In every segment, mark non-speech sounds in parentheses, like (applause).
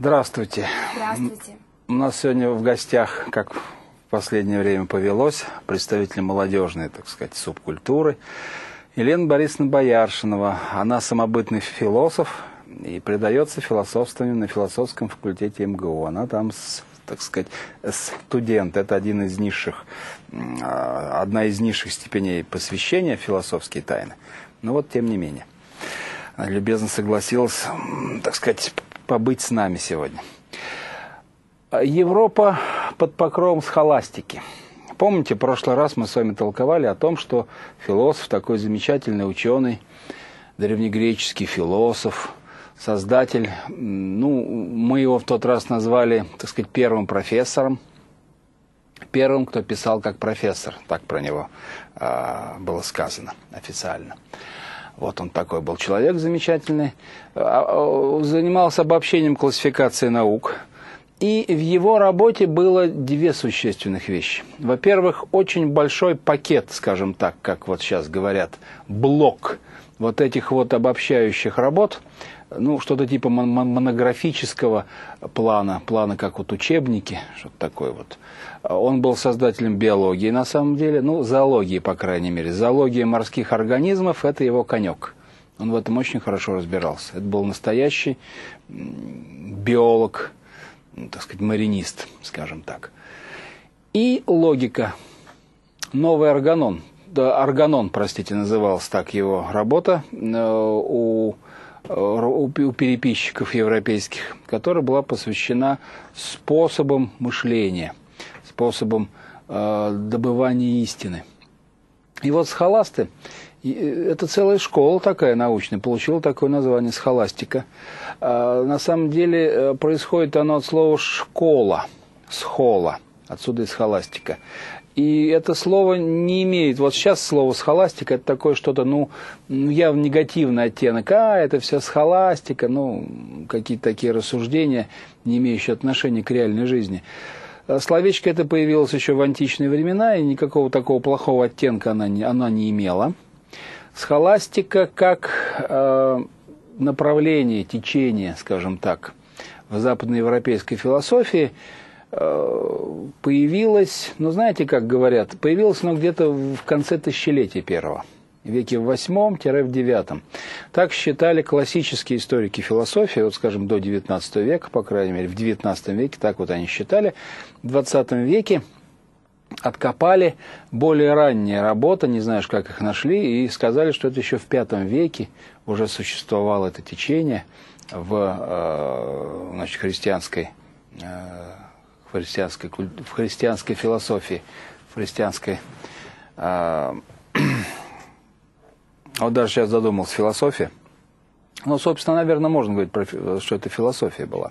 Здравствуйте. Здравствуйте. У нас сегодня в гостях, как в последнее время повелось, представитель молодежной, так сказать, субкультуры, Елена Борисовна Бояршинова. Она самобытный философ и предается философствованию на философском факультете МГУ. Она там с так сказать, студент. Это один из низших, а, одна из низших степеней посвящения философские тайны. Но вот тем не менее. Она любезно согласилась, так сказать, побыть с нами сегодня. Европа под покровом схоластики. Помните, в прошлый раз мы с вами толковали о том, что философ, такой замечательный ученый, древнегреческий философ, создатель, ну, мы его в тот раз назвали, так сказать, первым профессором, первым, кто писал как профессор, так про него э, было сказано официально. Вот он такой был человек замечательный. А, а, занимался обобщением классификации наук. И в его работе было две существенных вещи. Во-первых, очень большой пакет, скажем так, как вот сейчас говорят, блок вот этих вот обобщающих работ, ну, что-то типа монографического плана, плана как вот учебники, что-то такое вот. Он был создателем биологии на самом деле, ну, зоологии, по крайней мере. Зоология морских организмов – это его конек. Он в этом очень хорошо разбирался. Это был настоящий биолог, ну, так сказать, маринист, скажем так. И логика. Новый органон. Да, органон, простите, назывался так его работа э, у, у, у переписчиков европейских, которая была посвящена способам мышления – способом э, добывания истины. И вот схоласты, э, это целая школа такая научная, получила такое название схоластика. Э, на самом деле э, происходит оно от слова «школа», «схола», отсюда и схоластика. И это слово не имеет, вот сейчас слово схоластика, это такое что-то, ну, ну, явно негативный оттенок. А, это вся схоластика, ну, какие-то такие рассуждения, не имеющие отношения к реальной жизни. Э, словечко это появилось еще в античные времена, и никакого такого плохого оттенка она не, она не имела. Схоластика как э, направление, течение, скажем так, в западноевропейской философии э, появилась, ну знаете, как говорят, появилась оно где-то в конце тысячелетия первого – веке в восьмом-в девятом. Так считали классические историки философии, вот скажем, до XIX века, по крайней мере, в XIX веке, так вот они считали. В XX веке откопали более ранние работы, не знаешь, как их нашли, и сказали, что это еще в V веке уже существовало это течение в э, значит, христианской, э, христианской, в христианской философии, в христианской э, (clears throat) вот даже сейчас задумался, философия. Ну, собственно, наверное, можно говорить, про, что это философия была.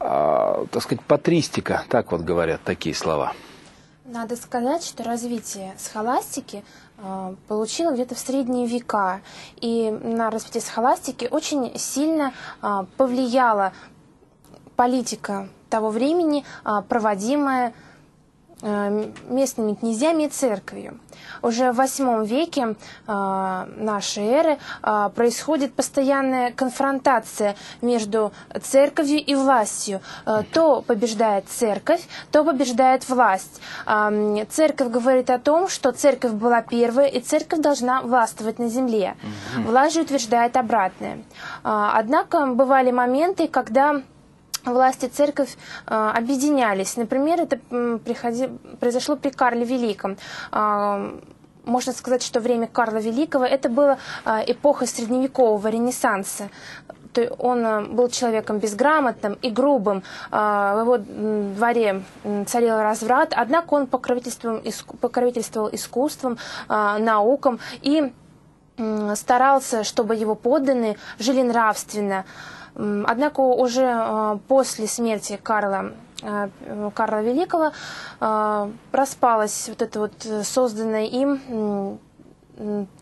А, так сказать, патристика, так вот говорят такие слова. Надо сказать, что развитие схоластики э, получило где-то в средние века. И на развитие схоластики очень сильно э, повлияла политика того времени, э, проводимая Э, местными князьями и церковью. Уже в восьмом веке э, нашей эры э, происходит постоянная конфронтация между церковью и властью. Э, то побеждает церковь, то побеждает власть. Церковь говорит о том, что церковь была первая, и церковь должна властвовать на земле. Власть же утверждает обратное. Однако бывали моменты, когда власти церковь э, объединялись. Например, это произошло при Карле Великом. Э, можно сказать, что время Карла Великого это была э, эпоха средневекового ренессанса. То он был человеком безграмотным и грубым. В его дворе царил разврат, однако он покровительствовал, покровительствовал искусством, наукам и старался, чтобы его подданные жили нравственно. Однако уже э, после смерти Карла э, Карла Великого э, проспалась вот эта вот созданная им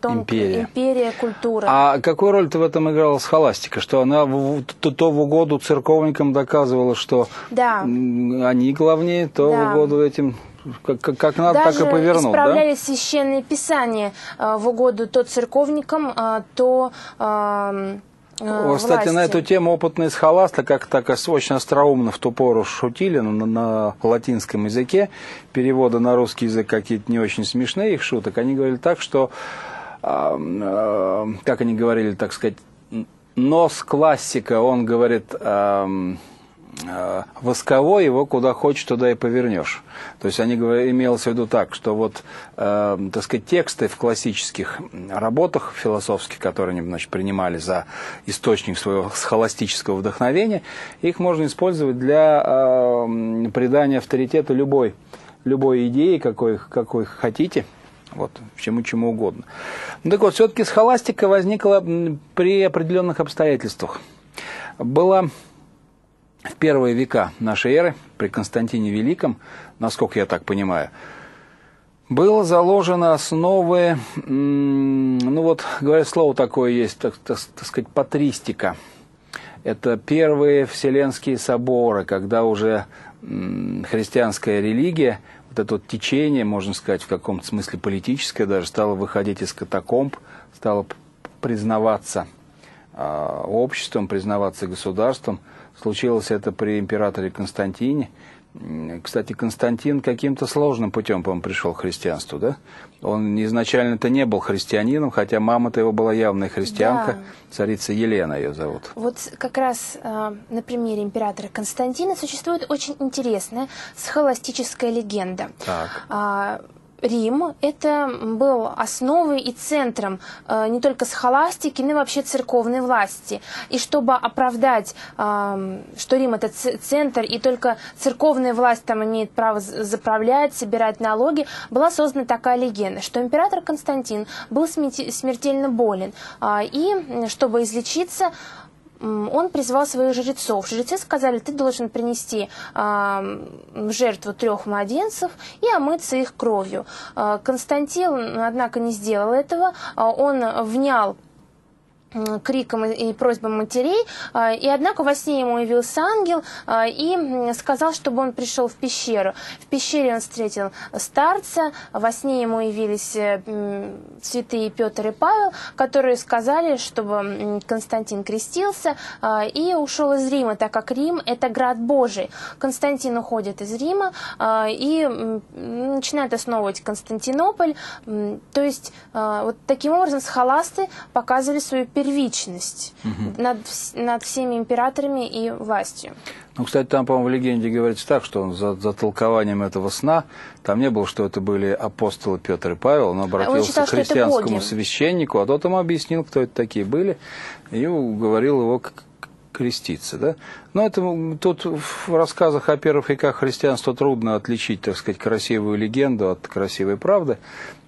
тонкая империя. империя культура. А какую роль-то в этом играла схоластика? Что она в, то, то в угоду церковникам доказывала, что да. они главнее, то да. в угоду этим как, как, как надо, Даже так и повернул, исправляли да? священные писания в угоду то церковникам, то э, Кстати, власти. на эту тему опытные схоласты как так очень остроумно в ту пору шутили на, на латинском языке, переводы на русский язык какие-то не очень смешные их шуток. Они говорили так, что, э, э, как они говорили, так сказать, нос классика, он говорит... Э, Э, восковой, его куда хочешь, туда и повернешь. То есть они имелось в виду так, что вот, э, так сказать, тексты в классических работах философских, которые они значит, принимали за источник своего схоластического вдохновения, их можно использовать для э, придания авторитета любой, любой идеи, какой, какой хотите. Вот, чему чему угодно. Ну, так вот, все-таки схоластика возникла при определенных обстоятельствах. Была в первые века нашей эры, при Константине Великом, насколько я так понимаю, было заложено основы, ну вот, говорят, слово такое есть, так, так, так сказать, патристика. Это первые вселенские соборы, когда уже христианская религия, вот это вот течение, можно сказать, в каком-то смысле политическое, даже стало выходить из катакомб, стало признаваться э, обществом, признаваться государством – Случилось это при императоре Константине. Кстати, Константин каким-то сложным путем, по-моему, пришел к христианству, да? Он изначально-то не был христианином, хотя мама-то его была явная христианка, да. царица Елена ее зовут. Вот как раз э, на примере императора Константина существует очень интересная схоластическая легенда. Так. А, Рим – это был основой и центром э, не только схоластики, но и вообще церковной власти. И чтобы оправдать, э, что Рим – это центр, и только церковная власть там имеет право заправлять, собирать налоги, была создана такая легенда, что император Константин был смертельно болен. Э, и чтобы излечиться, он призвал своих жрецов. Жрецы сказали, ты должен принести в жертву трех младенцев и омыться их кровью. Э, Константин, однако, не сделал этого. Э, он внял криком и просьбам матерей, а, и однако во сне ему явился ангел а, и сказал, чтобы он пришел в пещеру. В пещере он встретил старца, во сне ему явились э, святые Петр и Павел, которые сказали, чтобы Константин крестился и ушел из Рима, так как Рим – это град Божий. Константин уходит из Рима и начинает основывать Константинополь. То есть вот таким образом схоласты показывали свою первичность угу. над, над всеми императорами и властью. Ну, кстати, там, по-моему, в легенде говорится так, что он за, за толкованием этого сна, там не было, что это были апостолы Петр и Павел, он обратился он считал, к христианскому священнику, а тот ему объяснил, кто это такие были, и уговорил его креститься. Да? Но это тут в рассказах о первых веках христианства трудно отличить, так сказать, красивую легенду от красивой правды.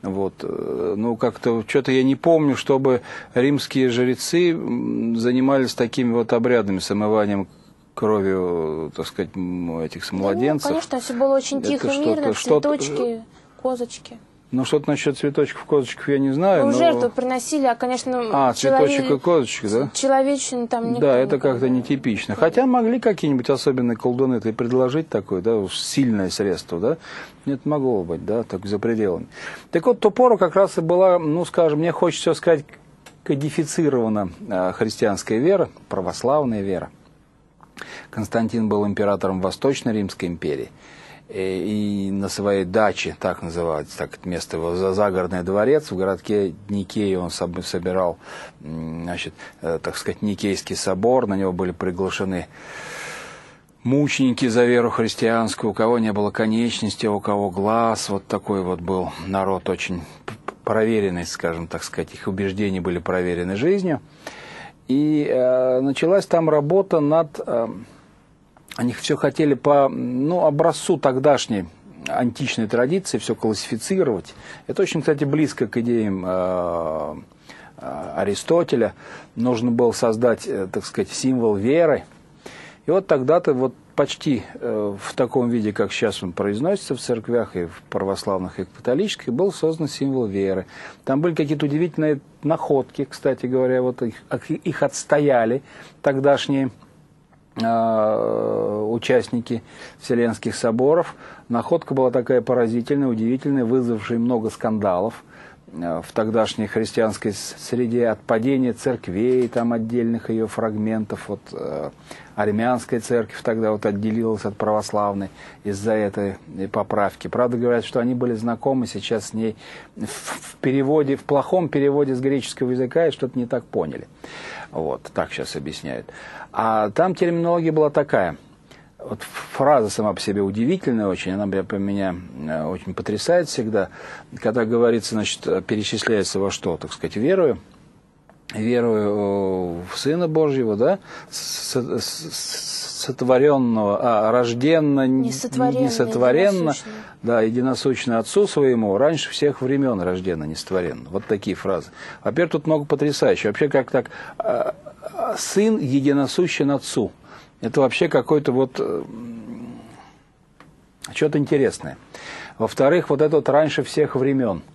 Вот. Ну, как-то что-то я не помню, чтобы римские жрецы занимались такими вот обрядами, с омыванием кровью, так сказать, этих младенцев. Ну, конечно, все было очень тихо, мирно, цветочки, козочки. Ну, что-то насчет цветочков, козочков я не знаю. Ну, но... жертву приносили, а, конечно... А, человек... цветочек и козочек, да? Человечный там не Да, это как-то нетипично. Хотя могли какие-нибудь особенные колдуны-то и предложить такое, да, сильное средство, да? Нет, могло быть, да, так за пределами. Так вот, ту пору как раз и была, ну, скажем, мне хочется сказать, кодифицирована э, христианская вера, православная вера. Константин был императором Восточной Римской империи. Э, и на своей даче, так называется, так место его, загородный дворец в городке Никея он собирал, значит, э, так сказать, Никейский собор, на него были приглашены мученики за веру христианскую, у кого не было конечности, у кого глаз, вот такой вот был народ очень проверенный, скажем так сказать, их убеждения были проверены жизнью. И э, началась там работа над... Э, они все хотели по ну, образцу тогдашней античной традиции все классифицировать. Это очень, кстати, близко к идеям э, э, Аристотеля. Нужно было создать, э, так сказать, символ веры. И вот тогда-то вот почти э, в таком виде, как сейчас он произносится в церквях и в православных, и в католических, был создан символ веры. Там были какие-то удивительные находки, кстати говоря, вот их, их отстояли тогдашние участники Вселенских соборов. Находка была такая поразительная, удивительная, вызвавшая много скандалов. В тогдашней христианской среде от падения церквей, там отдельных ее фрагментов, вот армянская церковь тогда вот отделилась от православной из-за этой поправки. Правда, говорят, что они были знакомы сейчас с ней в переводе, в плохом переводе с греческого языка и что-то не так поняли. Вот, так сейчас объясняют. А там терминология была такая. Вот фраза сама по себе удивительная очень, она меня э, очень потрясает всегда. Когда говорится, значит, перечисляется во что, так сказать, верую, верую в Сына Божьего, да, сотворенного, а, рожденно, несотворенно, несотворенно да, единосущно Отцу своему, раньше всех времен рожденно, несотворенно. Вот такие фразы. Во-первых, тут много потрясающих. Вообще, как так, а, а, Сын единосущен Отцу. Это вообще какой-то вот э, что-то интересное. Во-вторых, вот это вот раньше всех времен –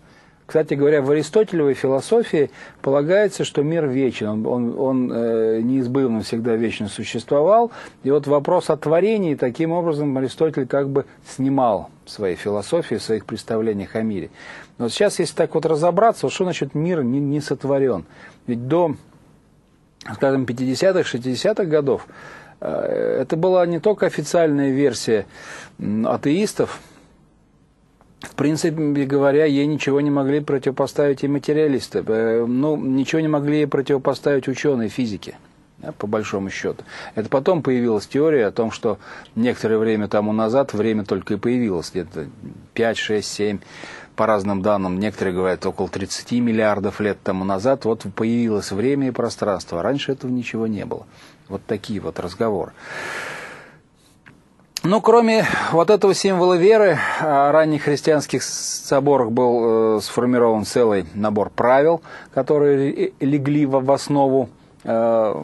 кстати говоря, в аристотелевой философии полагается, что мир вечен, он, он, он э, неизбывно всегда вечно существовал. И вот вопрос о творении таким образом Аристотель как бы снимал своей философии, своих представлениях о мире. Но сейчас, если так вот разобраться, вот что значит мир не, не сотворен? Ведь до, скажем, 50-х, 60-х годов это была не только официальная версия атеистов, в принципе говоря, ей ничего не могли противопоставить и материалисты. Э, ну, ничего не могли ей противопоставить ученые физики, по большому счету. Это потом появилась теория о том, что некоторое время тому назад, время только и появилось, где-то 5, 6, 7, по разным данным, некоторые говорят, около 30 миллиардов лет тому назад, вот появилось время и пространство. Раньше этого ничего не было. Вот такие вот разговоры. Ну, кроме вот этого символа веры, о ранних христианских соборах был э, сформирован целый набор правил, которые легли в основу э,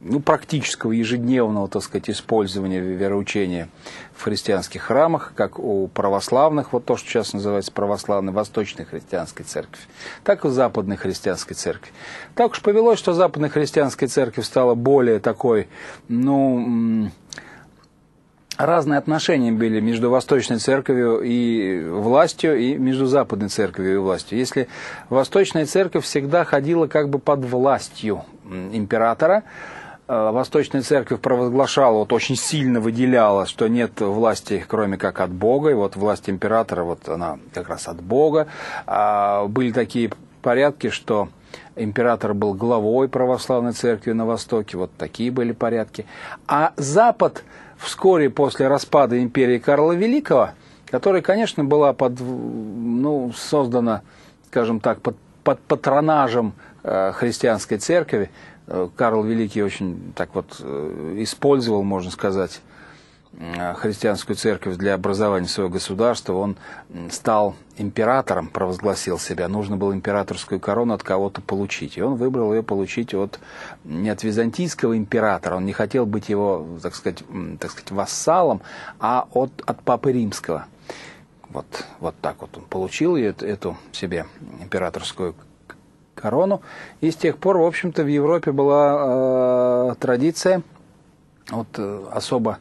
ну, практического ежедневного, так сказать, использования вероучения в христианских храмах, как у православных, вот то, что сейчас называется православной восточной христианской церкви, так и у западной христианской церкви. Так уж повелось, что западная христианская церковь стала более такой, ну, разные отношения были между Восточной Церковью и властью, и между Западной Церковью и властью. Если Восточная Церковь всегда ходила как бы под властью императора, Восточная Церковь провозглашала, вот очень сильно выделяла, что нет власти, кроме как от Бога, и вот власть императора, вот она как раз от Бога. А были такие порядки, что император был главой православной церкви на Востоке, вот такие были порядки. А Запад вскоре после распада империи Карла Великого, которая, конечно, была под, ну, создана, скажем так, под, под патронажем э, христианской церкви, э, Карл Великий очень так вот э, использовал, можно сказать, Э, христианскую церковь для образования своего государства, он стал императором, провозгласил себя. Нужно было императорскую корону от кого-то получить. И он выбрал ее получить от, не от византийского императора, он не хотел быть его, так сказать, так сказать вассалом, а от, от Папы Римского. Вот, вот так вот он получил эту, эту себе императорскую корону. И с тех пор, в общем-то, в Европе была э, традиция вот, э, особо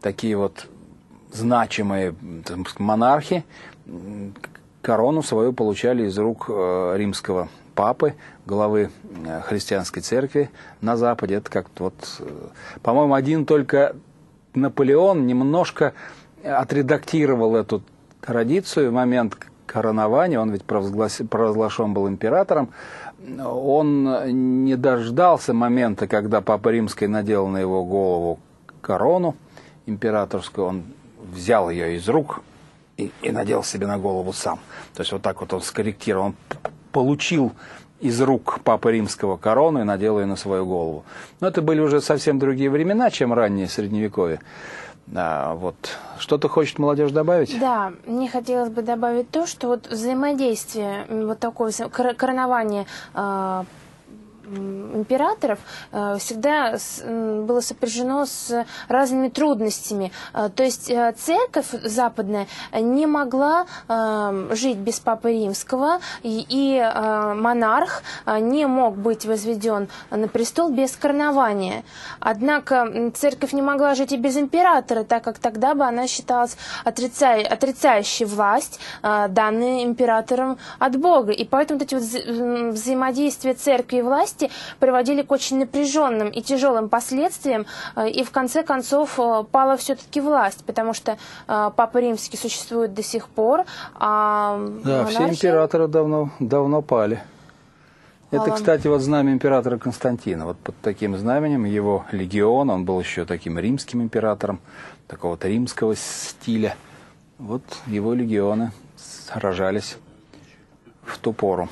такие вот значимые там, монархи корону свою получали из рук э, римского папы, главы э, христианской церкви на Западе. Это как-то вот, э, по-моему, один только Наполеон немножко отредактировал эту традицию в момент коронования, он ведь провозглашен был императором, он не дождался момента, когда Папа Римский надел на его голову корону, императорскую, он взял ее из рук и, и надел себе на голову сам. То есть вот так вот он скорректировал, он получил из рук Папы Римского корону и надел ее на свою голову. Но это были уже совсем другие времена, чем раннее Средневековье. А, вот. Что-то хочет молодежь добавить? Да, мне хотелось бы добавить то, что вот взаимодействие, вот такое коронование э, императоров э, всегда было сопряжено с разными трудностями. Э, то есть э, церковь западная не могла жить без Папы Римского, и монарх не мог быть возведен на престол без коронования. Однако церковь не могла жить и без императора, так как тогда бы она считалась отрицающей власть, данную императором от Бога. И поэтому вот эти вот взаимодействия церкви и власти приводили к очень напряженным и тяжелым последствиям, э, и в конце концов э, пала все-таки власть, потому что э, Папа Римский существует до сих пор, а Да, монархия... все императоры давно, давно пали. Это, кстати, вот знамя императора Константина. Вот под таким знаменем его легион, он был еще таким римским императором, такого-то римского стиля. Вот его легионы сражались в ту пору.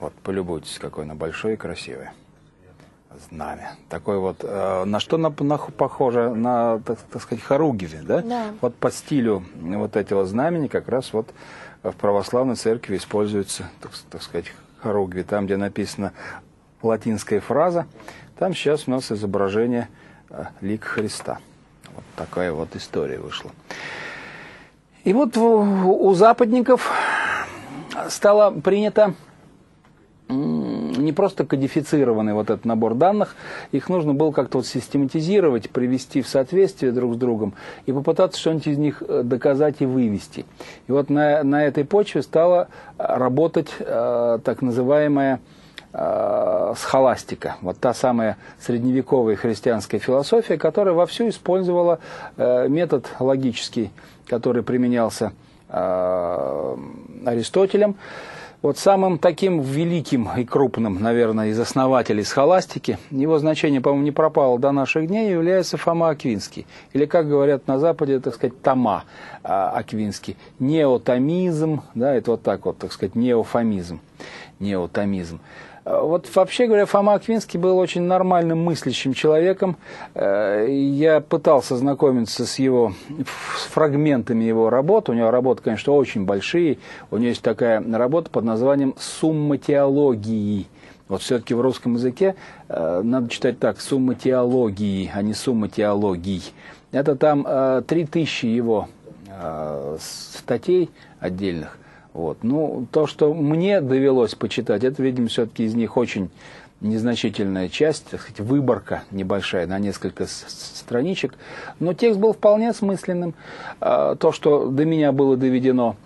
Вот, полюбуйтесь, какой она большой и красивый. Знамя. Такой вот, э, на что на, на, похоже? На, так, так сказать, хоругве, да? Да. Вот по стилю вот этого знамени как раз вот в православной церкви используется, так, так сказать, хоругви. Там, где написана латинская фраза, там сейчас у нас изображение э, лик Христа. Вот такая вот история вышла. И вот у, у западников стало принято не просто кодифицированный вот этот набор данных, их нужно было как-то вот систематизировать, привести в соответствие друг с другом и попытаться что-нибудь из них э, доказать и вывести. И вот на, на этой почве стала работать э, так называемая э, схоластика, вот та самая средневековая христианская философия, которая вовсю использовала э, метод логический, который применялся э, Аристотелем, вот самым таким великим и крупным, наверное, из основателей схоластики, его значение, по-моему, не пропало до наших дней, является Фома Аквинский. Или, как говорят на Западе, так сказать, Тома а, Аквинский. Неотомизм, да, это вот так вот, так сказать, неофомизм, неотомизм. Э, вот вообще говоря, Фома Аквинский был очень нормальным мыслящим человеком. Э, я пытался знакомиться с его с фрагментами его работ. У него работы, конечно, очень большие. У него есть такая работа под названием «Сумма теологии». Вот все-таки в русском языке э, надо читать так, сумма теологии, а не сумма теологий. Это там э, 3000 его статей отдельных. Вот. Ну, то, что мне довелось почитать, это, видимо, все-таки из них очень незначительная часть, так сказать, выборка небольшая на несколько страничек, но текст был вполне осмысленным. А, то, что до меня было доведено,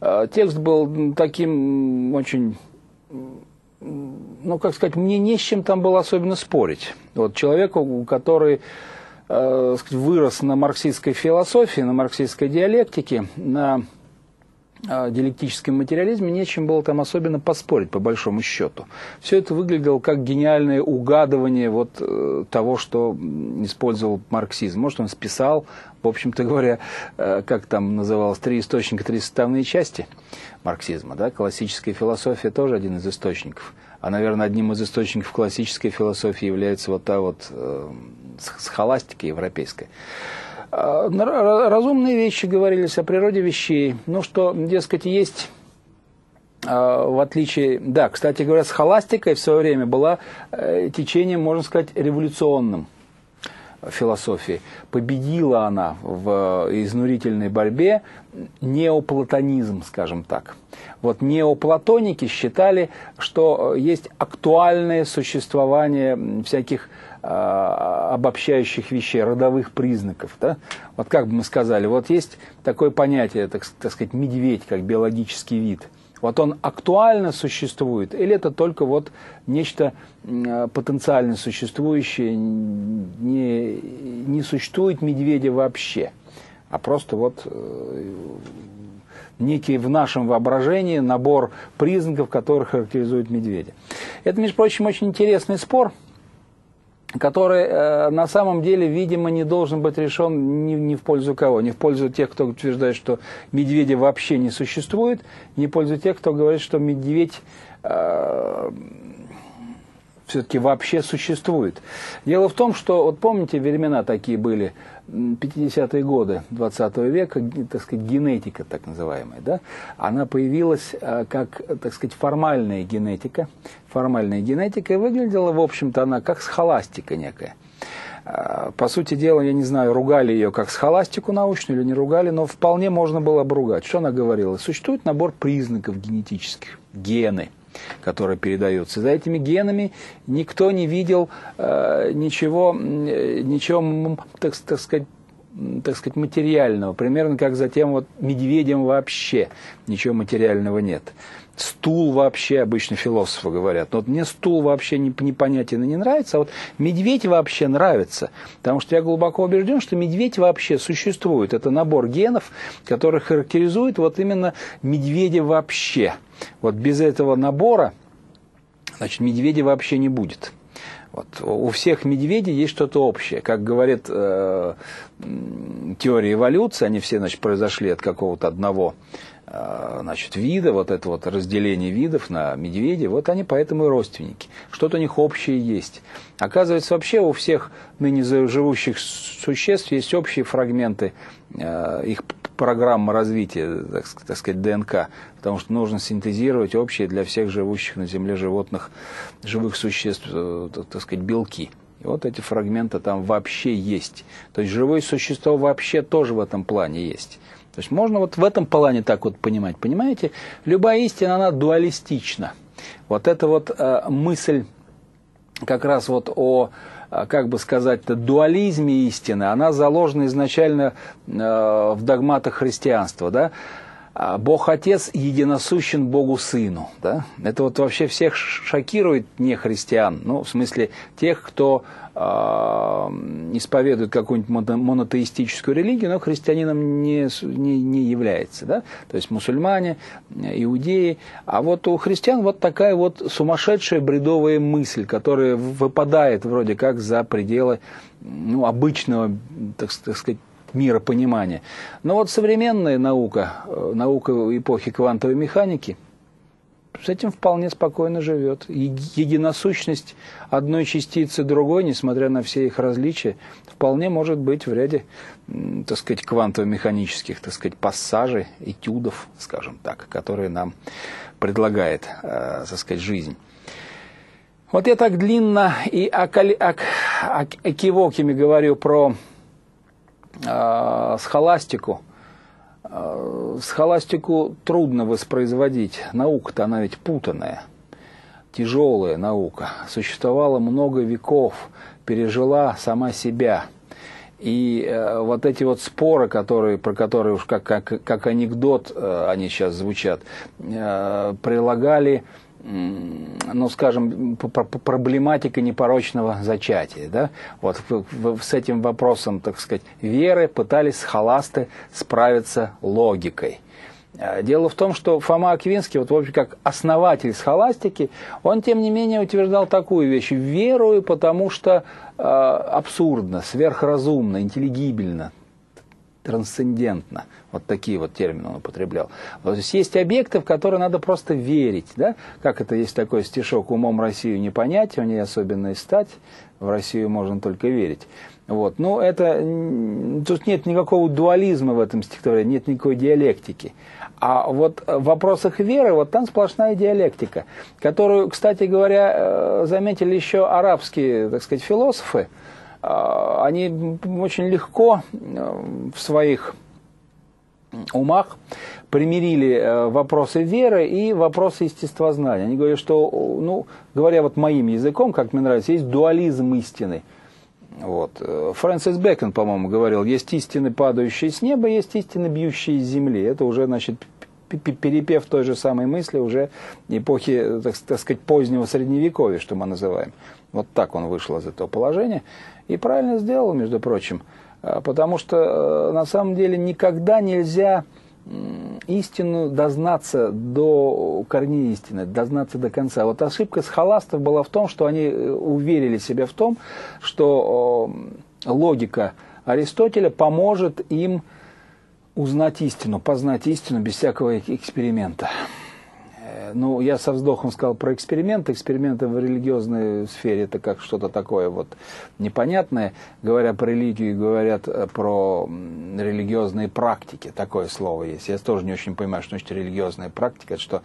а, текст был таким очень ну, как сказать, мне не с чем там было особенно спорить. Вот человеку, который э, вырос на марксистской философии, на марксистской диалектике, на диалектическом материализме нечем было там особенно поспорить, по большому счету. Все это выглядело как гениальное угадывание вот э, того, что использовал марксизм. Может, он списал, в общем-то говоря, э, как там называлось, три источника, три составные части марксизма. Да? Классическая философия тоже один из источников. А, наверное, одним из источников классической философии является вот та вот э, схоластика европейская. А, разумные вещи говорились о природе вещей. Ну, что, дескать, есть а, в отличие, да, кстати говоря, с холастикой в свое время была э, течением, можно сказать, революционным философии. Победила она в изнурительной борьбе неоплатонизм, скажем так. Вот неоплатоники считали, что есть актуальное существование всяких обобщающих вещей, родовых признаков. Да? Вот как бы мы сказали, вот есть такое понятие, так, так сказать, медведь как биологический вид. Вот он актуально существует, или это только вот нечто потенциально существующее, не, не существует медведя вообще, а просто вот э, некий в нашем воображении набор признаков, которые характеризуют медведя. Это, между прочим, очень интересный спор – который э, на самом деле, видимо, не должен быть решен ни, ни в пользу кого. Не в пользу тех, кто утверждает, что медведя вообще не существует, ни в пользу тех, кто говорит, что медведь э, все-таки вообще существует. Дело в том, что, вот помните, времена такие были, 50-е годы 20 века, так сказать, генетика так называемая, да, она появилась э, как, так сказать, формальная генетика. Формальная генетика и выглядела, в общем-то, она как схоластика некая. Э, по сути дела, я не знаю, ругали ее как схоластику научную или не ругали, но вполне можно было обругать. Что она говорила? Существует набор признаков генетических, гены – которые передаются. За этими генами никто не видел э, ничего, ничего так, так сказать, так сказать, материального. Примерно как за тем вот медведем вообще ничего материального нет. Стул вообще, обычно философы говорят. Но вот мне стул вообще не, непонятен и не нравится, а вот медведь вообще нравится. Потому что я глубоко убежден, что медведь вообще существует. Это набор генов, который характеризует вот именно медведя вообще. Вот без этого набора, значит, медведя вообще не будет. Вот. У всех медведей есть что-то общее. Как говорит э, теория эволюции, они все значит, произошли от какого-то одного значит, вида, вот это вот разделение видов на медведей, вот они поэтому и родственники. Что-то у них общее есть. Оказывается, вообще у всех ныне живущих существ есть общие фрагменты э, их программа развития, так, так сказать, ДНК, потому что нужно синтезировать общие для всех живущих на Земле животных, живых существ, э, так сказать, белки. И вот эти фрагменты там вообще есть. То есть живое существо вообще тоже в этом плане есть. То есть можно вот в этом плане так вот понимать. Понимаете, любая истина, она дуалистична. Вот эта вот э, мысль как раз вот о а, как бы сказать, дуализме истины, она заложена изначально э, в догматах христианства, да, Бог Отец единосущен Богу Сыну. Да? Это вот вообще всех шокирует не христиан, ну, в смысле тех, кто э, исповедует какую-нибудь монотеистическую религию, но христианином не, не, не является. Да? То есть мусульмане, иудеи. А вот у христиан вот такая вот сумасшедшая бредовая мысль, которая выпадает вроде как за пределы ну, обычного, так, так сказать, миропонимания. Но вот современная наука, э, наука эпохи квантовой механики, с этим вполне спокойно живет. Единосущность одной частицы другой, несмотря на все их различия, вполне может быть в ряде, так сказать, квантово-механических, так сказать, пассажей, этюдов, скажем так, которые нам предлагает, э, так сказать, жизнь. Вот я так длинно и окивокими говорю про э, схоластику. Э, схоластику трудно воспроизводить. Наука-то она ведь путанная, тяжелая наука. Существовала много веков, пережила сама себя. И э, вот эти вот споры, которые, про которые уж как, как, как анекдот э, они сейчас звучат, э, прилагали ну, скажем, проблематика непорочного зачатия. Да? Вот с этим вопросом, так сказать, веры пытались халасты справиться логикой. А, дело в том, что Фома Аквинский, вот, в общем, как основатель схоластики, он, тем не менее, утверждал такую вещь. Верую, потому что э, абсурдно, сверхразумно, интеллигибельно, трансцендентно. Вот такие вот термины он употреблял. То есть есть объекты, в которые надо просто верить. Да? Как это есть такой стишок «Умом Россию не понять, в ней особенно и стать, в Россию можно только верить». Вот. Но это, тут нет никакого дуализма в этом стихотворении, нет никакой диалектики. А вот в вопросах веры, вот там сплошная диалектика, которую, кстати говоря, э, заметили еще арабские, так сказать, философы, они очень легко э, в своих умах примирили э, вопросы веры и вопросы естествознания. Они говорят, что, ну, говоря вот моим языком, как мне нравится, есть дуализм истины. Вот. Э, Фрэнсис Бэкон, по-моему, говорил, есть истины, падающие с неба, есть истины, бьющие из земли. Это уже, значит, перепев той же самой мысли уже эпохи, так сказать, позднего средневековья, что мы называем. Вот так он вышел из этого положения. И правильно сделал, между прочим, а, потому что э, на самом деле никогда нельзя истину дознаться до корней истины, дознаться до конца. Вот ошибка с халастов была в том, что они э, уверили себя в том, что логика Аристотеля поможет им узнать истину, познать истину без всякого эксперимента. Ну, я со вздохом сказал про эксперименты. Эксперименты в религиозной сфере это как что-то такое вот непонятное. Говоря про религию, говорят э, про религиозные практики. Такое слово есть. Я тоже не очень понимаю, что значит религиозная практика. Это что,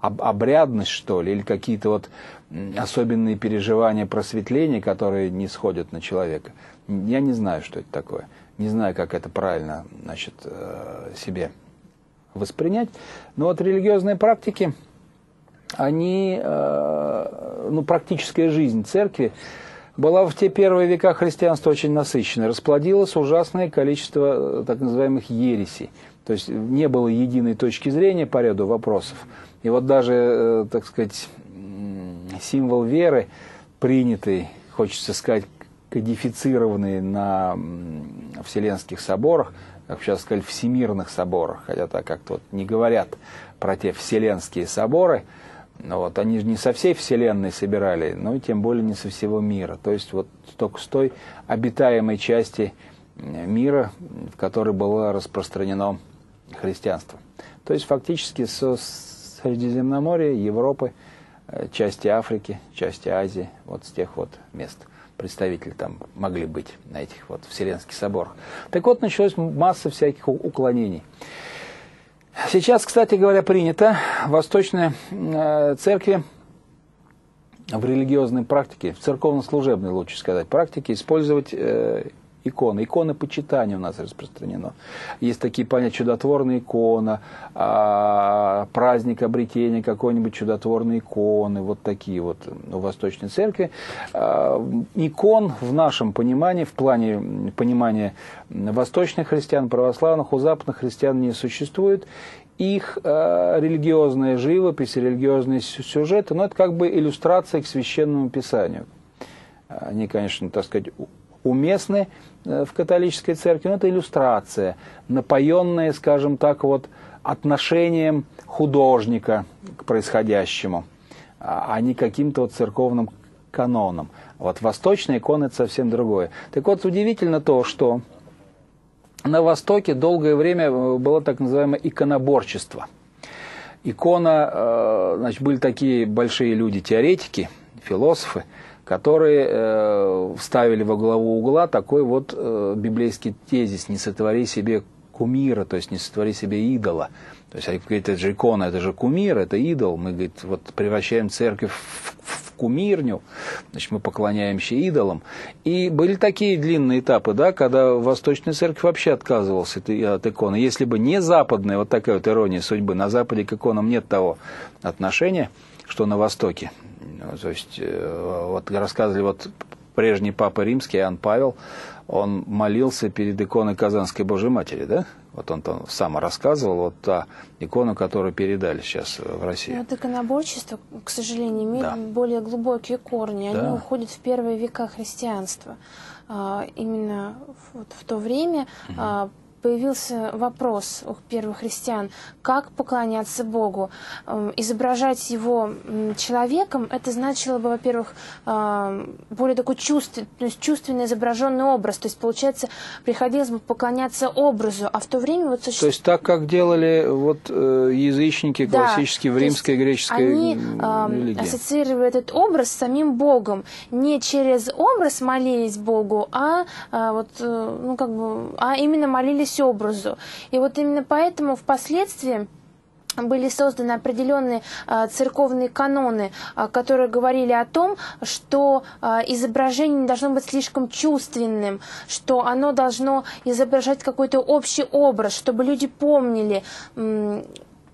обрядность, что ли, или какие-то вот особенные переживания просветления, которые не сходят на человека. Я не знаю, что это такое. Не знаю, как это правильно значит, э, себе воспринять. Но вот религиозные практики, они, э, ну, практическая жизнь церкви была в те первые века христианства очень насыщенной. Расплодилось ужасное количество э, так называемых ересей. То есть не было единой точки зрения по ряду вопросов. И вот даже, э, так сказать, символ веры, принятый, хочется сказать, кодифицированный на Вселенских соборах, как сейчас сказали, всемирных соборах, хотя так как-то вот не говорят про те вселенские соборы, вот, они же не со всей Вселенной собирали, но и тем более не со всего мира. То есть вот только с той обитаемой части мира, в которой было распространено христианство. То есть фактически со Средиземноморья, Европы, э, части Африки, части Азии, вот с тех вот мест – представители там могли быть на этих вот Вселенских соборах. Так вот, началась масса всяких уклонений. Сейчас, кстати говоря, принято в Восточной э, Церкви в религиозной практике, в церковно-служебной, лучше сказать, практике использовать э, иконы. Иконы почитания у нас распространено. Есть такие понятия чудотворная икона, а, праздник обретения какой-нибудь чудотворной иконы, вот такие вот в Восточной Церкви. А, икон в нашем понимании, в плане понимания восточных христиан, православных, у западных христиан не существует их э, религиозная живопись, религиозные сюжеты, но это как бы иллюстрация к священному писанию. Они, конечно, так сказать, уместны э, в католической церкви, но это иллюстрация, напоенная, скажем так, вот отношением художника к происходящему, а, а не каким-то вот церковным каноном. Вот восточная икона это совсем другое. Так вот, удивительно то, что на Востоке долгое время э, было так называемое иконоборчество. Икона, э, значит, были такие большие люди, теоретики, философы, которые э, вставили во главу угла такой вот э, библейский тезис «не сотвори себе кумира», то есть «не сотвори себе идола». То есть они говорят, это же икона, это же кумир, это идол. Мы, говорит, вот превращаем церковь в, в кумирню, значит, мы поклоняемся идолам. И были такие длинные этапы, да, когда Восточная церковь вообще отказывалась от, от иконы. Если бы не западная, вот такая вот ирония судьбы, на Западе к иконам нет того отношения, что на Востоке. Ну, то есть, э, вот рассказывали, вот прежний папа римский, Иоанн Павел, он молился перед иконой Казанской Божьей Матери, да? Вот он там сам рассказывал, вот та икона, которую передали сейчас в России. Вот иконоборчество, к сожалению, имеет да. более глубокие корни. Да. Они уходят в первые века христианства. А, именно вот в то время угу появился вопрос у первых христиан, как поклоняться Богу. Эм, изображать его человеком, это значило бы, во-первых, эм, более такой чувственный, то есть чувственно изображенный образ. То есть, получается, приходилось бы поклоняться образу, а в то время вот существует... То есть так, как делали вот э, язычники классические да, в римской и греческой они, религии. ассоциировали этот образ с самим Богом. Не через образ молились Богу, а, а вот, э, ну, как бы, а именно молились подчинились образу. И вот именно поэтому впоследствии были созданы определенные э, церковные каноны, э, которые говорили о том, что э, изображение не должно быть слишком чувственным, что оно должно изображать какой-то общий образ, чтобы люди помнили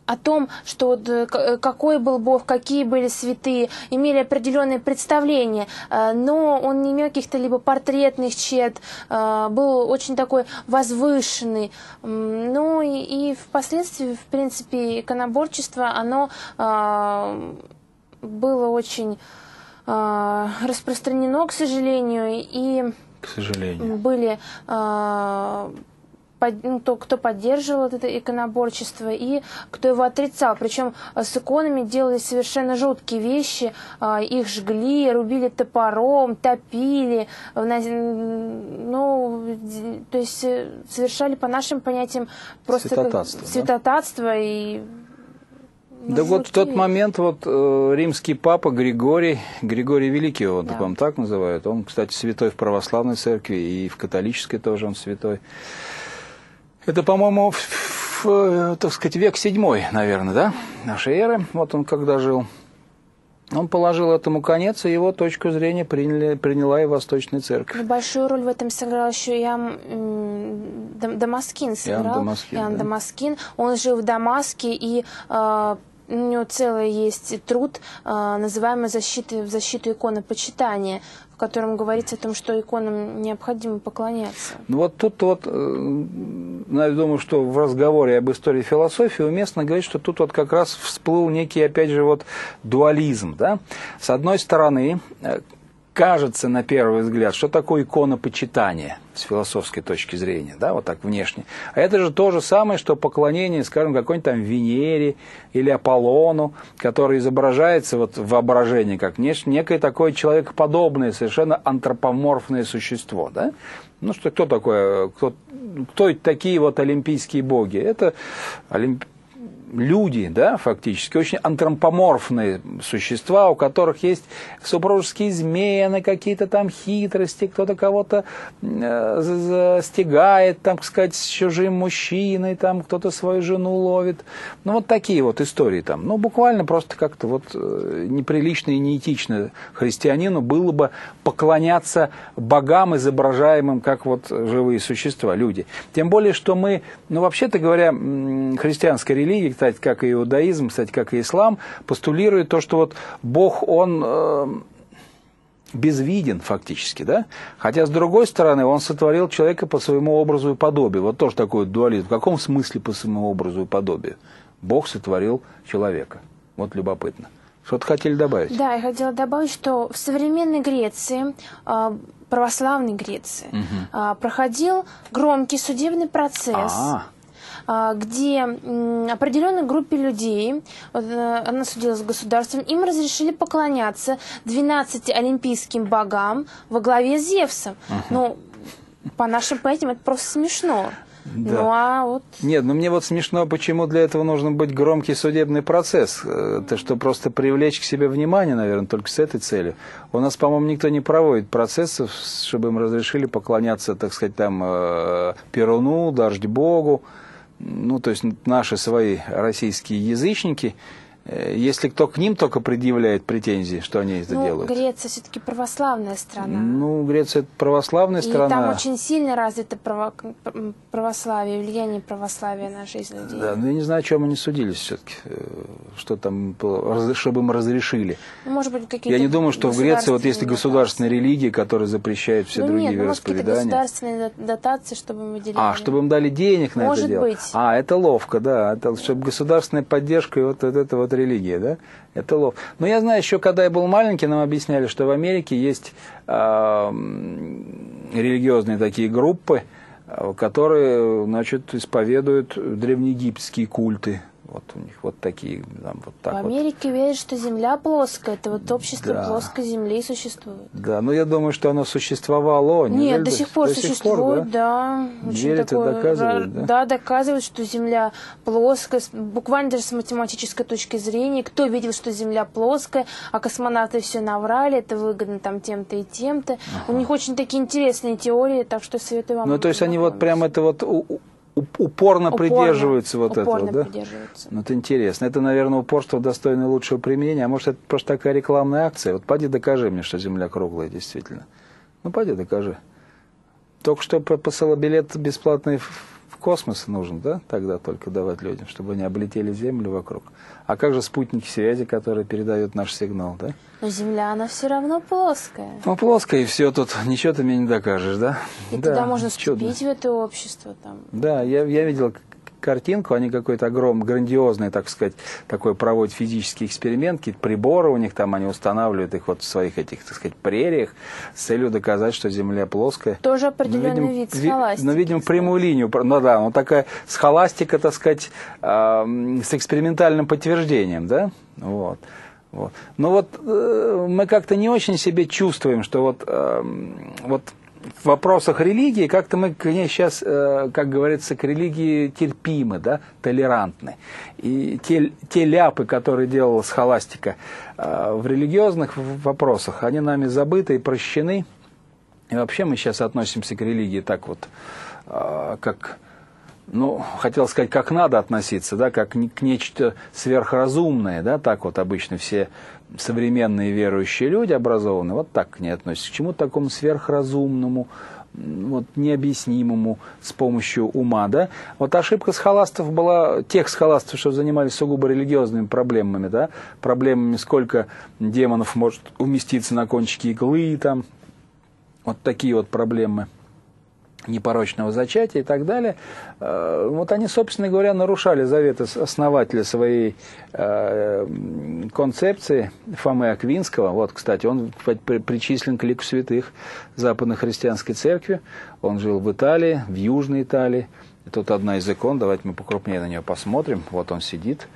о том, что вот, э, э, какой был Бог, какие были святые, имели определенные представления, э, но он не имел каких-то либо портретных черт, был очень такой возвышенный. Ну и, и впоследствии, в принципе, иконоборчество, оно было очень распространено, к сожалению, и к сожалению. были ну, то, кто поддерживал это иконоборчество и кто его отрицал. Причем э, с иконами делали совершенно жуткие вещи. А, их жгли, рубили топором, топили. Ну, то есть э, совершали по нашим понятиям просто святотатство, как, святотатство и Ну, Да вот вот в тот момент вот э, римский папа Григорий, Григорий Великий, его, Да. по-моему, так называют. Он, кстати, святой в православной церкви и в католической тоже он святой. Это, по-моему, в, э, так сказать, век седьмой, наверное, да, нашей эры. Вот он когда жил. Он положил этому конец, и его точку зрения приняли, приняла и Восточная Церковь. Ну, большую роль в этом сыграл еще Иоанн м, Дам- Дамаскин сыграл. Дамаскин, Иоанн да. Дамаскин. Он жил в Дамаске, и э, у него целый есть труд, э, называемый защиты, в защиту иконопочитания, в котором говорится о том, что иконам необходимо поклоняться. Ну вот тут вот, э, ну, я думаю, что в разговоре об истории философии уместно говорить, что тут вот как раз всплыл некий, опять же, вот дуализм, да. С одной стороны, э, кажется на первый взгляд, что такое иконопочитание с философской точки зрения, да, вот так внешне. А это же то же самое, что поклонение, скажем, какой-нибудь там Венере или Аполлону, который изображается вот в воображении как неш- некое такое человекоподобное, совершенно антропоморфное существо, да. Ну что, кто такое, кто, кто такие вот олимпийские боги? Это олимп- люди, да, фактически, очень антропоморфные существа, у которых есть супружеские измены, какие-то там хитрости, кто-то кого-то э, за- застигает, там, так сказать, с чужим мужчиной, там, кто-то свою жену ловит. Ну, вот такие вот истории там. Ну, буквально просто как-то вот э, неприлично и неэтично христианину было бы поклоняться богам, изображаемым как вот живые существа, люди. Тем более, что мы, ну, вообще-то говоря, христианская религия, кстати, как и иудаизм, кстати, как и ислам, постулирует то, что вот Бог, он э, безвиден фактически, да? Хотя, с другой стороны, он сотворил человека по своему образу и подобию. Вот тоже такой дуализм. В каком смысле по своему образу и подобию? Бог сотворил человека. Вот любопытно. Что-то хотели добавить? Да, я хотела добавить, что в современной Греции, э, православной Греции, э, проходил громкий судебный процесс. А, а, где м, определенной группе людей, э, она судилась с государством, им разрешили поклоняться 12 олимпийским богам во главе с Зевсом. Ну, по нашим понятиям, это просто смешно. Да. Ну, а вот... Нет, ну мне вот смешно, почему для этого нужен быть громкий судебный процесс. Э, Это что, просто привлечь к себе внимание, наверное, только с этой целью. У нас, по-моему, никто не проводит процессов, чтобы им разрешили поклоняться, так сказать, там, э, Перуну, Дождь Богу. Ну, то есть наши свои российские язычники, если кто к ним только предъявляет претензии, что они это Ну, делают. Греция все-таки православная страна. Ну, Греция это православная И страна. там очень сильно развито право- православие, влияние православия на жизнь людей. Да, но я не знаю, о чем они судились все-таки, что там, чтобы им разрешили. Ну, Может быть, какие-то Я не думаю, что в Греции вот есть государственные государственная религия, которая запрещает все ну, другие нет, ну, может, вероисповедания. государственные дот- дотации, чтобы мы выделяли. А, чтобы им дали денег на Может это дело. быть. А, это ловко, да. Это, чтобы государственная поддержка и вот, вот эта вот религия, да? Это ловко. Но я знаю, еще когда я был маленький, нам объясняли, что в Америке есть м, религиозные такие группы, а, которые, значит, исповедуют древнеегипетские культы. Вот у них вот такие, там, вот так В вот. Америке верят, что Земля плоская. Это вот общество Да. плоской Земли существует. Да, но я думаю, что оно существовало. Нет, Неужели до сих пор до сих существует, да? да. Верят и такое, доказывают, ра- да? доказывают, что Земля плоская, буквально даже с математической точки зрения. Кто видел, что Земля плоская, а космонавты все наврали, это выгодно там тем-то и тем-то. У них очень такие интересные теории, так что советую вам. Ну, то есть они вот прям это вот упорно, Упорно- придерживаются вот упорно этого, да? придерживаются. Ну, это интересно. Это, наверное, упорство достойное лучшего применения. А может, это просто такая рекламная акция? Вот пойди докажи мне, что Земля круглая, действительно. Ну, пойди докажи. Только что по- посылал билет бесплатный в космос нужен, да? Тогда только давать людям, чтобы они облетели Землю вокруг. А как же спутники связи, которые передают наш сигнал, да? Но Земля, она все равно плоская. Ну, плоско, и все тут. Ничего ты мне не докажешь, да? И да, тогда можно чудно. вступить в это общество. Там. Да, я, я видел картинку, они какой-то огромный, грандиозный, так сказать, такой проводят физический эксперимент, какие-то приборы у них там, они устанавливают их вот в своих этих, так сказать, прериях с целью доказать, что Земля плоская. Тоже Ну, определенный видим, вид ви- схоластики. Ну, видим, прямую линию. Ну да, ну такая схоластика, так сказать, эм, с экспериментальным подтверждением, да? Вот. Вот. Но вот э, мы как-то не очень себе чувствуем, что вот, эм, вот в вопросах религии как-то мы к ней сейчас, э, как говорится, к религии терпимы, да, толерантны. И те, те ляпы, которые делала схоластика э, в религиозных вопросах, они нами забыты и прощены. И вообще мы сейчас относимся к религии так вот, э, как ну, хотел сказать, как надо относиться, да, как к нечто сверхразумное, да, так вот обычно все современные верующие люди образованные, вот так к ней относятся, к чему-то такому сверхразумному, вот, необъяснимому с помощью ума, да. Вот ошибка схоластов была, тех схоластов, что занимались сугубо религиозными проблемами, да, проблемами, сколько демонов может уместиться на кончике иглы, там, вот такие вот проблемы – непорочного зачатия и так далее. Э, вот они, собственно говоря, нарушали заветы основателя своей э, концепции Фомы Аквинского. Вот, кстати, он причислен к лику святых Западно-христианской церкви. Он жил в Италии, в Южной Италии. И тут одна из икон, давайте мы покрупнее на нее посмотрим. Вот он сидит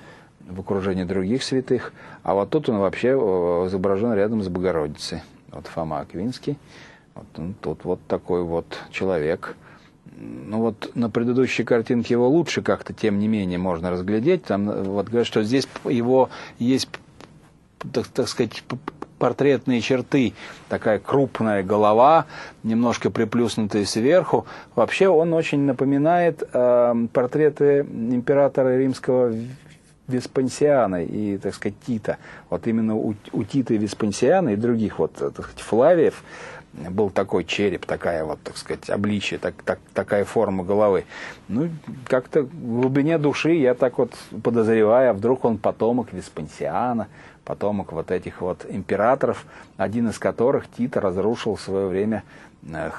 в окружении других святых. А вот тут он вообще изображен рядом с Богородицей. Вот Фома Аквинский. Вот тут вот такой вот человек. Ну вот на предыдущей картинке его лучше как-то, тем не менее, можно разглядеть. Там вот говорят, что здесь его есть, так, так сказать, портретные черты, такая крупная голова, немножко приплюснутая сверху. Вообще он очень напоминает э, портреты императора римского Веспансиана и, так сказать, Тита. Вот именно у, у Тита и Веспансиана и других вот, так сказать, Флавиев был такой череп, такая вот, так сказать, обличие, так, так, такая форма головы. Ну, как-то в глубине души я так вот подозреваю, а вдруг он потомок Веспансиана, потомок вот этих вот императоров, один из которых Тита разрушил в свое время э,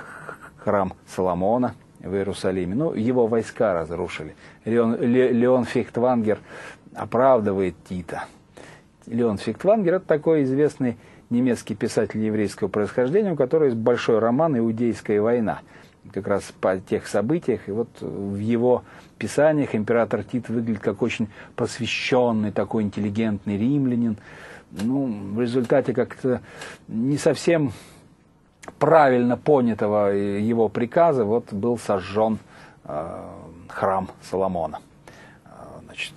храм Соломона в Иерусалиме. Ну, его войска разрушили. Леон, Леон Фехтвангер оправдывает Тита. Леон Фехтвангер – это такой известный немецкий писатель еврейского происхождения, у которого есть большой роман «Иудейская война». Как раз по тех событиях. И вот в его писаниях император Тит выглядит как очень просвещенный, такой интеллигентный римлянин. Ну, в результате как-то не совсем правильно понятого его приказа вот был сожжен э, храм Соломона э, значит,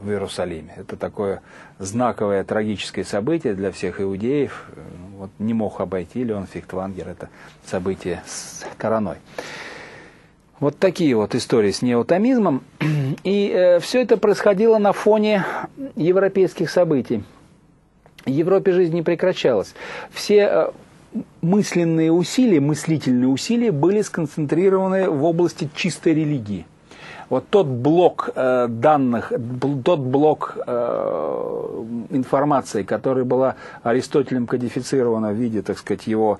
в Иерусалиме. Это такое знаковое трагическое событие для всех иудеев. Вот не мог обойти Леон Фихтвангер это событие стороной. Вот такие вот истории с неотомизмом. И э, все это происходило на фоне европейских событий. В Европе жизнь не прекращалась. Все э, мысленные усилия, мыслительные усилия были сконцентрированы в области чистой религии – вот тот блок э, данных, тот блок э, информации, который была Аристотелем кодифицирована в виде, так сказать, его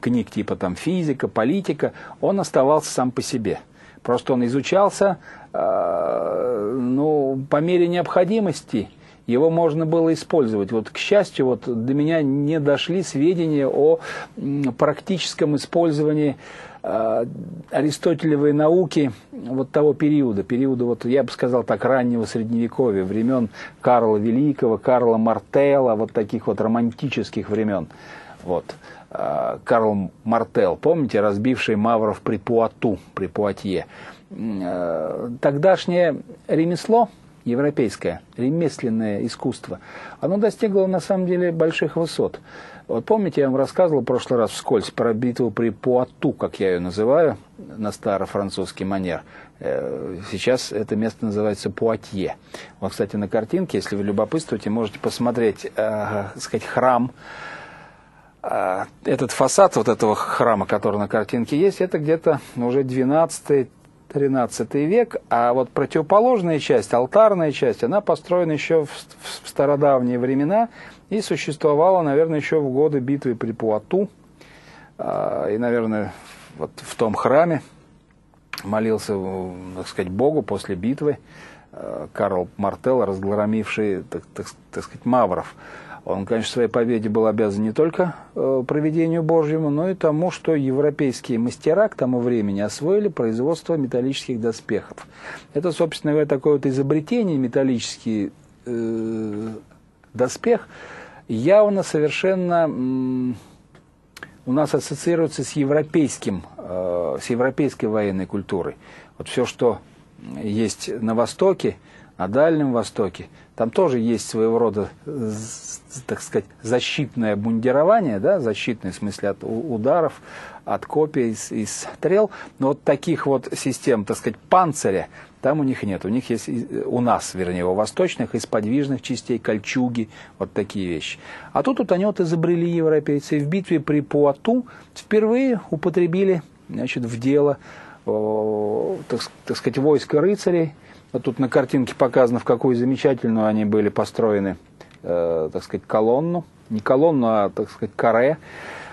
книг типа там физика, политика, он оставался сам по себе. Просто он изучался, э, ну, по мере необходимости, его можно было использовать. Вот, к счастью, вот до меня не дошли сведения о практическом использовании аристотелевой науки вот того периода, периода, вот, я бы сказал так, раннего средневековья, времен Карла Великого, Карла Мартелла, вот таких вот романтических времен. Вот. Э, Карл Мартел, помните, разбивший Мавров при Пуату, при Пуатье. Э, тогдашнее ремесло, европейское, ремесленное искусство, оно достигло на самом деле больших высот. Вот помните, я вам рассказывал в прошлый раз вскользь про битву при Пуату, как я ее называю, на старо-французский манер. Э, сейчас это место называется Пуатье. Вот, кстати, на картинке, если вы любопытствуете, можете посмотреть, э, сказать, храм. Э, этот фасад вот этого храма, который на картинке есть, это где-то уже 12 13 век, а вот противоположная часть, алтарная часть, она построена еще в, в стародавние времена, и существовала, наверное, еще в годы битвы при Пуату. А, и, наверное, вот в том храме молился, так сказать, Богу после битвы а, Карл Мартел, разгромивший, так, так, так сказать, Мавров. Он, конечно, своей победе был обязан не только э, проведению Божьему, но и тому, что европейские мастера к тому времени освоили производство металлических доспехов. Это, собственно говоря, такое вот изобретение металлический э, доспех – явно совершенно у нас ассоциируется с европейским, э, с европейской военной культурой. Вот все, что есть на Востоке, на Дальнем Востоке, там тоже есть своего рода, так сказать, защитное бундирование, да, защитное в смысле от ударов, от копий и стрел. Но вот таких вот систем, так сказать, панциря, там у них нет. У них есть, у нас, вернее, у восточных, из подвижных частей, кольчуги, вот такие вещи. А тут вот они вот изобрели европейцы. И в битве при Пуату впервые употребили значит, в дело, так, так сказать, войско рыцарей. Вот тут на картинке показано, в какую замечательную они были построены, э, так сказать, колонну. Не колонну, а, так сказать, каре.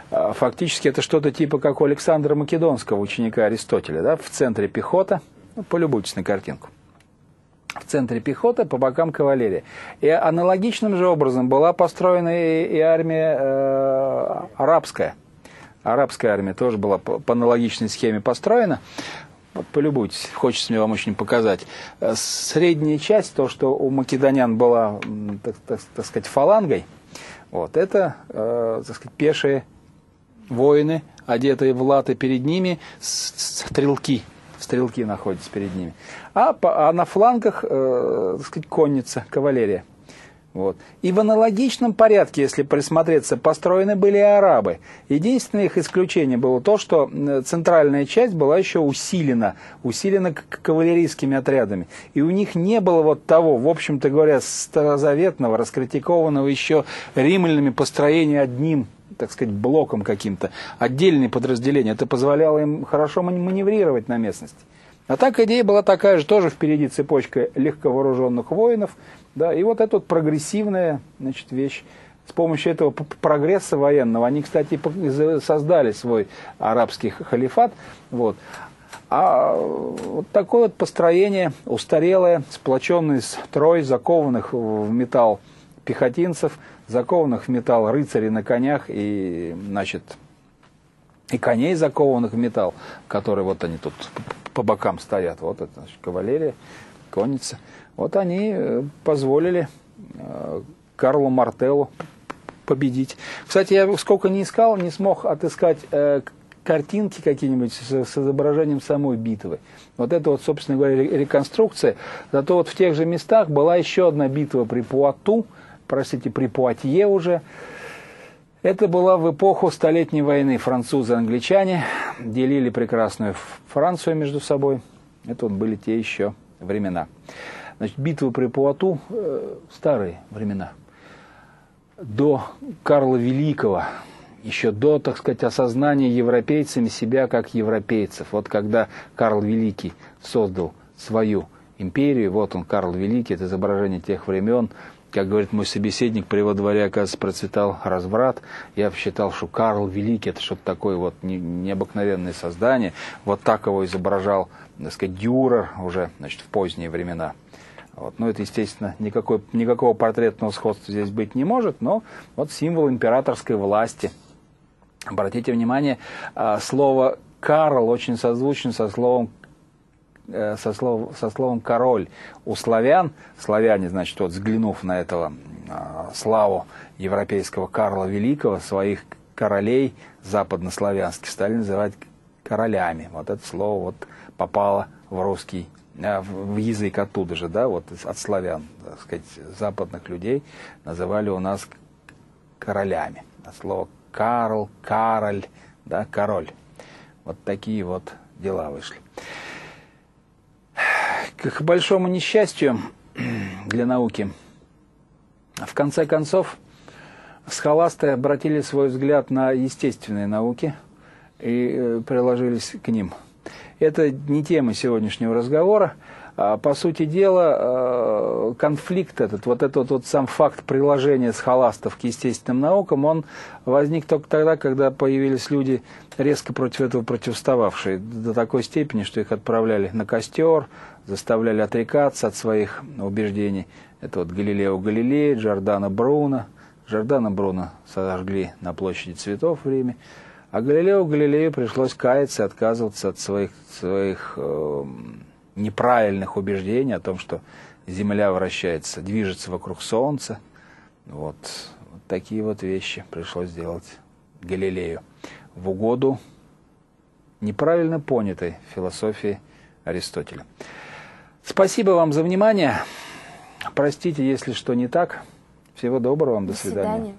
А, фактически это что-то типа как у Александра Македонского, ученика Аристотеля. Да? В центре пехота, полюбуйтесь на картинку. В центре пехота, по бокам кавалерия. И аналогичным же образом была построена и, и армия э, арабская. Арабская армия тоже была по, по аналогичной схеме построена. Вот полюбуйтесь, хочется мне вам очень показать. Э, средняя часть, то, что у македонян была, так, так, так сказать, фалангой, вот, это, э, так сказать, пешие воины, одетые в латы перед ними, стрелки, стрелки находятся перед ними. А, а на флангах, э, так сказать, конница, кавалерия. Вот. И в аналогичном порядке, если присмотреться, построены были и арабы. Единственное их исключение было то, что центральная часть была еще усилена, усилена кавалерийскими отрядами. И у них не было вот того, в общем-то говоря, старозаветного, раскритикованного еще римлянами построения одним так сказать, блоком каким-то, отдельные подразделения. Это позволяло им хорошо маневрировать на местности. А так идея была такая же, тоже впереди цепочка легковооруженных воинов. Да, и вот эта вот прогрессивная значит, вещь. С помощью этого прогресса военного, они, кстати, создали свой арабский халифат. Вот. А вот такое вот построение устарелое, сплоченный строй закованных в металл пехотинцев, закованных в металл рыцарей на конях и, значит, и коней закованных в металл, которые вот они тут по бокам стоят. Вот это значит, кавалерия, конница. Вот они э, позволили э, Карлу Мартеллу победить. Кстати, я сколько не искал, не смог отыскать э, картинки какие-нибудь с, с изображением самой битвы. Вот это вот, собственно говоря, реконструкция. Зато вот в тех же местах была еще одна битва при Пуату, простите, при Пуатье уже. Это была в эпоху Столетней войны. Французы и англичане делили прекрасную Францию между собой. Это вот были те еще времена. Значит, битва при Пуату э, старые времена. До Карла Великого, еще до, так сказать, осознания европейцами себя как европейцев. Вот когда Карл Великий создал свою империю, вот он, Карл Великий, это изображение тех времен, как говорит мой собеседник, при его дворе, оказывается, процветал разврат. Я считал, что Карл Великий это что-то такое вот необыкновенное создание. Вот так его изображал, так сказать, Дюрер уже значит, в поздние времена. Вот. Ну, это, естественно, никакой, никакого портретного сходства здесь быть не может, но вот символ императорской власти. Обратите внимание, а, слово «Карл» очень созвучно со словом со, слов, со словом король у славян, славяне, значит, вот взглянув на этого э, славу европейского Карла Великого, своих королей западнославянских стали называть королями. Вот это слово вот попало в русский, э, в язык оттуда же, да, вот от славян, так сказать, западных людей называли у нас королями. От слова Карл, Кароль, да, король. Вот такие вот дела вышли к большому несчастью для науки, в конце концов, схоласты обратили свой взгляд на естественные науки и э, приложились к ним. Это не тема сегодняшнего разговора. А, по сути дела, э, конфликт этот, вот этот вот сам факт приложения схоластов к естественным наукам, он возник только тогда, когда появились люди, резко против этого противостававшие, до такой степени, что их отправляли на костер, заставляли отрекаться от своих убеждений. Это вот Галилео Галилей, Джордана Бруно. Джордана Бруно сожгли на площади цветов в Риме. А Галилео Галилею пришлось каяться и отказываться от своих, своих э, неправильных убеждений о том, что Земля вращается, движется вокруг Солнца. Вот, вот такие вот вещи пришлось сделать Галилею. в угоду неправильно понятой философии Аристотеля. Спасибо вам за внимание. Простите, если что не так. Всего доброго вам. До, До свидания. свидания.